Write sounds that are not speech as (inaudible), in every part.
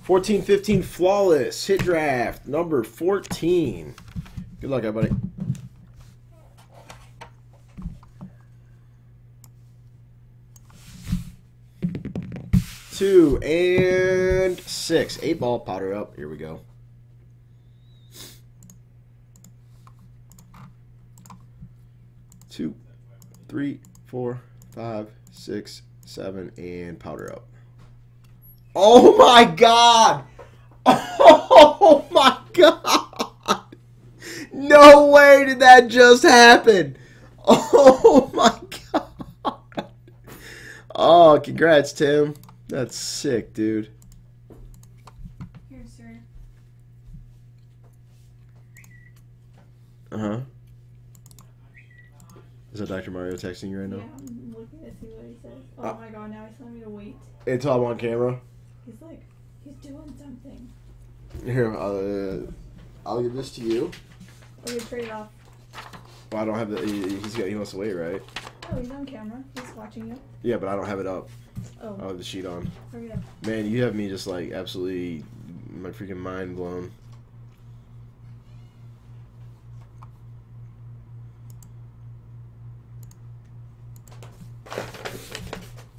14 15 flawless hit draft number 14. Good luck, everybody. Two and six. Eight ball powder up. Here we go. Two, three, four, five, six, seven, and powder up. Oh my god! Oh my god! No way did that just happen! Oh my god! Oh, congrats, Tim. That's sick, dude. Here, sir. Uh huh. Is that Dr. Mario texting you right now? Yeah? I'm looking to see what he says. Oh Uh, my god, now he's telling me to wait. It's all on camera. He's like, he's doing something. Here, I'll, uh, I'll give this to you. Okay, trade it off. Well, I don't have the. He, he's got. He wants to wait, right? Oh, he's on camera. He's watching you. Yeah, but I don't have it up. Oh, I have the sheet on. hurry up. Man, you have me just like absolutely my freaking mind blown.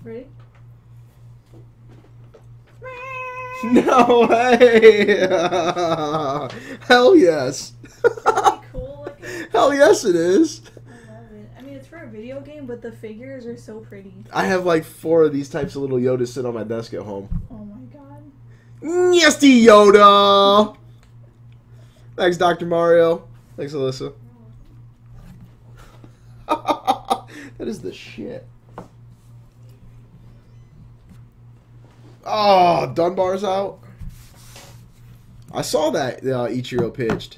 Ready? (laughs) No way! (laughs) Hell yes! Cool? (laughs) Hell yes, it is. I love it. I mean, it's for a video game, but the figures are so pretty. I have like four of these types of little Yodas sitting on my desk at home. Oh my god. Nasty Yoda! Thanks, Dr. Mario. Thanks, Alyssa. that is the shit. Oh, Dunbar's out. I saw that uh, Ichiro pitched.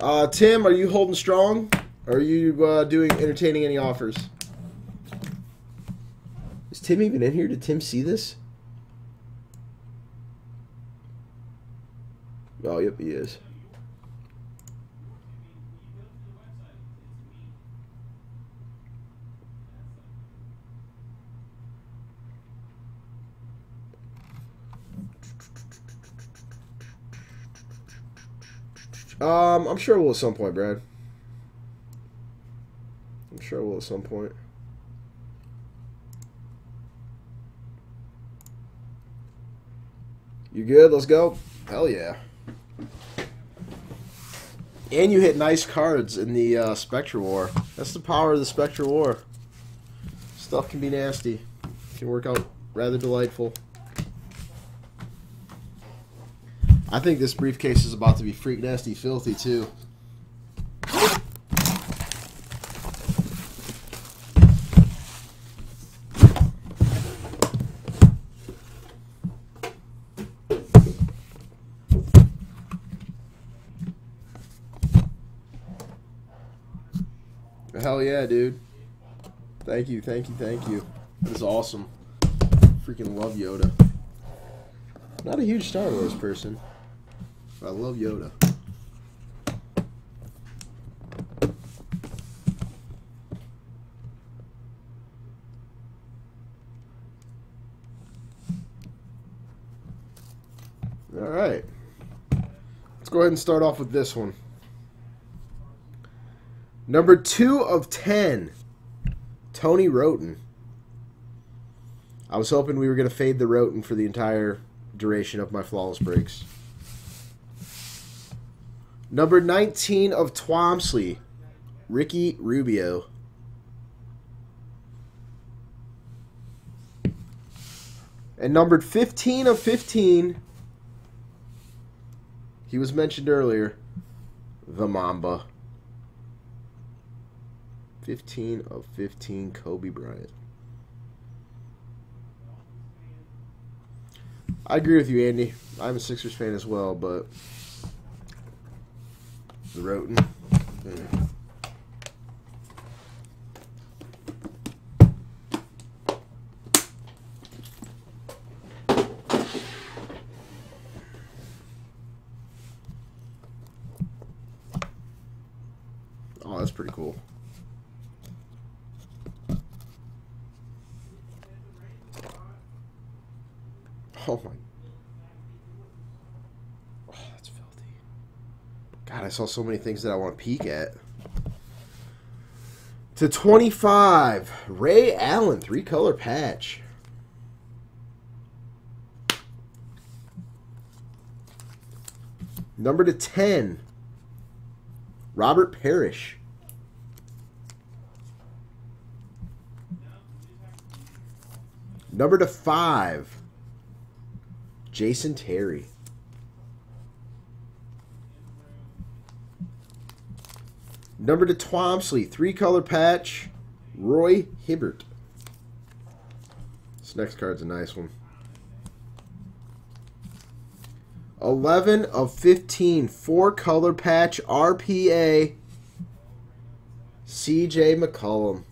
Uh, Tim, are you holding strong? Are you uh, doing entertaining any offers? Is Tim even in here? Did Tim see this? Oh, yep, he is. Um, I'm sure we'll at some point, Brad. I'm sure we'll at some point. You good? Let's go. Hell yeah. And you hit nice cards in the uh, Spectre War. That's the power of the Spectre War. Stuff can be nasty. Can work out rather delightful. I think this briefcase is about to be freak nasty filthy too. Hell yeah, dude. Thank you, thank you, thank you. That is awesome. Freaking love Yoda. Not a huge Star Wars person. I love Yoda. Alright. Let's go ahead and start off with this one. Number two of ten, Tony Wroten. I was hoping we were going to fade the Wroten for the entire duration of my flawless breaks. Number 19 of Twomsley, Ricky Rubio. And numbered 15 of 15, he was mentioned earlier, the Mamba. 15 of 15, Kobe Bryant. I agree with you, Andy. I'm a Sixers fan as well, but the Wroten. mm. Oh, that's pretty cool. Oh my God, I saw so many things that I want to peek at. To 25, Ray Allen, three color patch. Number to 10, Robert Parish. Number to 5, Jason Terry. Number to Twomsley, three color patch, Roy Hibbert. This next card's a nice one. 11 of 15, four color patch, RPA, CJ McCollum.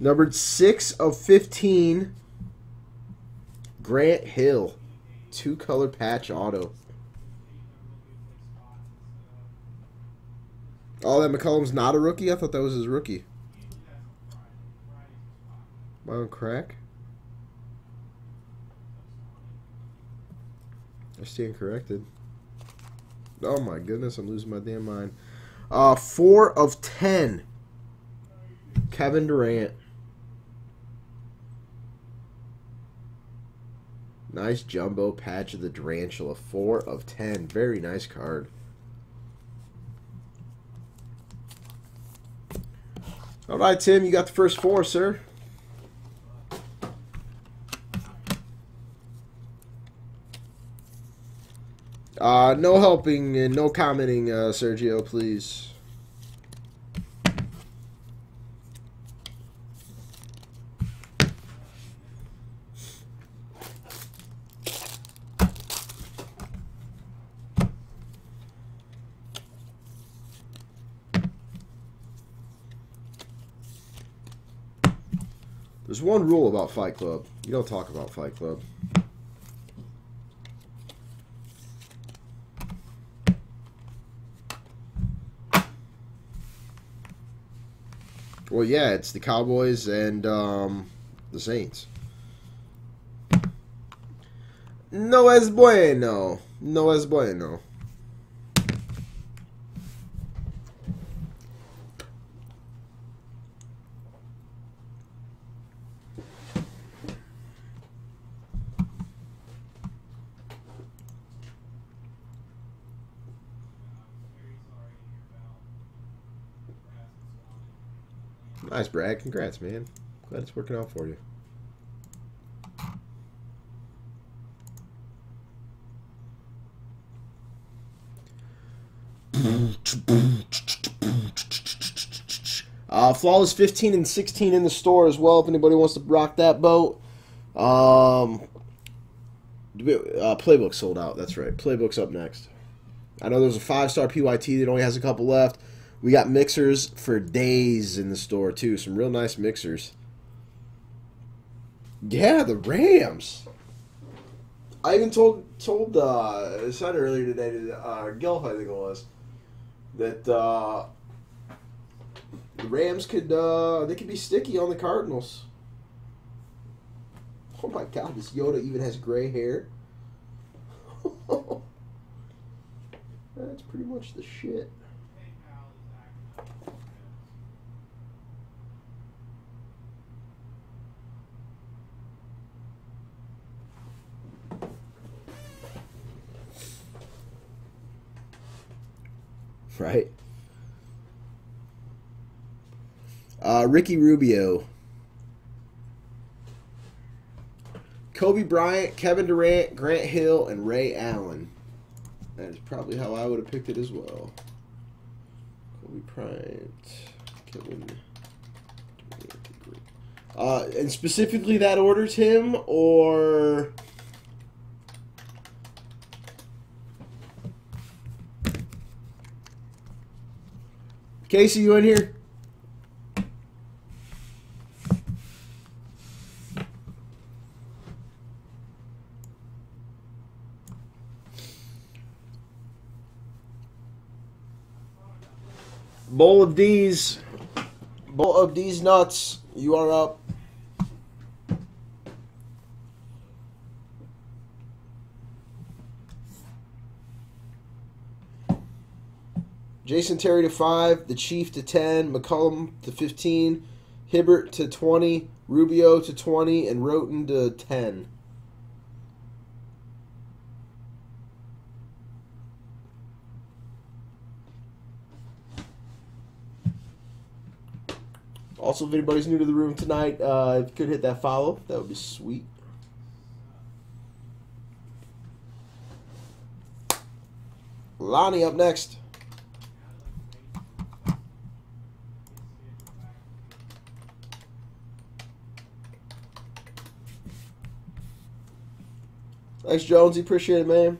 Numbered 6 of 15, Grant Hill, two color patch auto. Oh, that McCollum's not a rookie? I thought that was his rookie. I on crack? I stand corrected. Oh my goodness, I'm losing my damn mind. Uh, four of ten. Kevin Durant. Nice jumbo patch of the Durantula. Four of ten. Very nice card. All right, Tim, you got the first four, sir. Uh, no helping and no commenting, uh, Sergio, please. There's one rule about Fight Club. You don't talk about Fight Club. Well, yeah, it's the Cowboys and um, the Saints. No es bueno. No es bueno. Nice, Brad. Congrats, man. Glad it's working out for you. Uh, Flawless 15 and 16 in the store as well if anybody wants to rock that boat. Um, uh, Playbook sold out. That's right. Playbook's up next. I know there's a five star PYT that only has a couple left. We got mixers for days in the store too. Some real nice mixers. Yeah, the Rams. I even told told uh, said earlier today, to, uh, Gelf, I think it was, that uh, the Rams could uh, they could be sticky on the Cardinals. Oh my God, this Yoda even has gray hair. (laughs) That's pretty much the shit. (laughs) right? Uh, Ricky Rubio. Kobe Bryant, Kevin Durant, Grant Hill, and Ray Allen. That is probably how I would have picked it as well. Kobe Bryant, Kevin uh, and specifically that order, Tim, or Casey, you in here? Bowl of these. Bowl of these nuts. You are up. Jason Terry to 5, the Chief to 10, McCollum to 15, Hibbert to 20, Rubio to 20, and Wroten to 10. Also, if anybody's new to the room tonight, uh, could hit that follow, that would be sweet. Lonnie up next. Thanks, Jonesy. Appreciate it, man.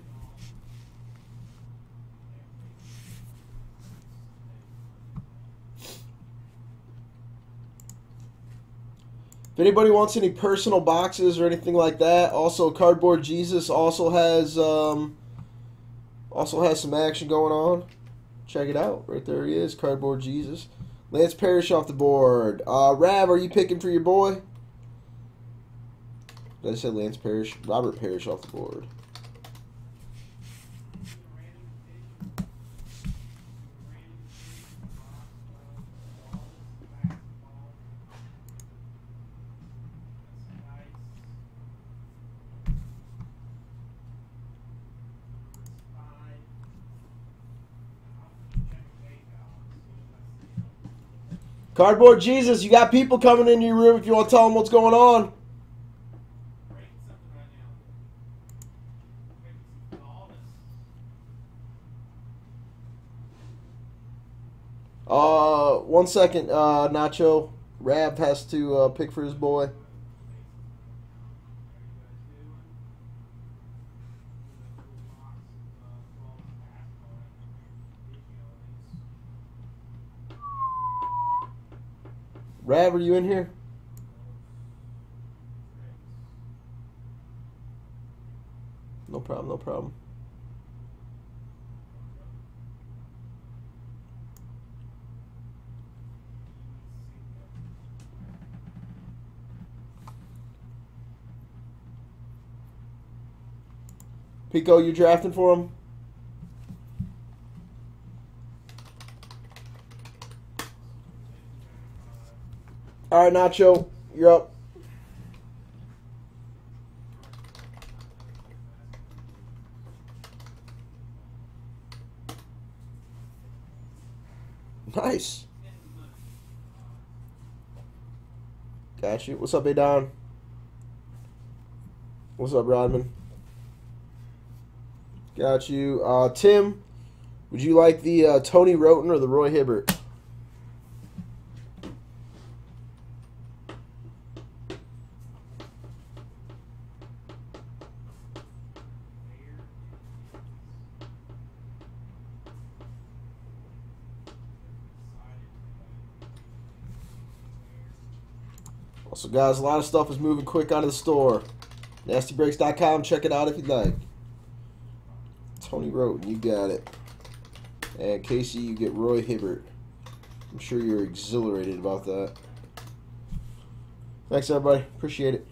If anybody wants any personal boxes or anything like that, also Cardboard Jesus also has um, also has some action going on. Check it out. Right there he is, Cardboard Jesus. Lance Parrish off the board. Uh, Rav, are you picking for your boy? I say Lance Parrish? Robert Parish off the board. Cardboard Jesus, you got people coming into your room if you want to tell them what's going on. Uh, one second, uh, Nacho. Rab has to uh, pick for his boy. Rab, are you in here? No problem, no problem. Pico, you drafting for him? All right, Nacho, you're up. Nice. Got you. What's up, Adon? What's up, Rodman? Got you. Uh, Tim, would you like the uh, Tony Wroten or the Roy Hibbert? Also, guys, a lot of stuff is moving quick out of the store. NastyBreaks.com. Check it out if you'd like. Tony Wroten, you got it. And Casey, you get Roy Hibbert. I'm sure you're exhilarated about that. Thanks, everybody. Appreciate it.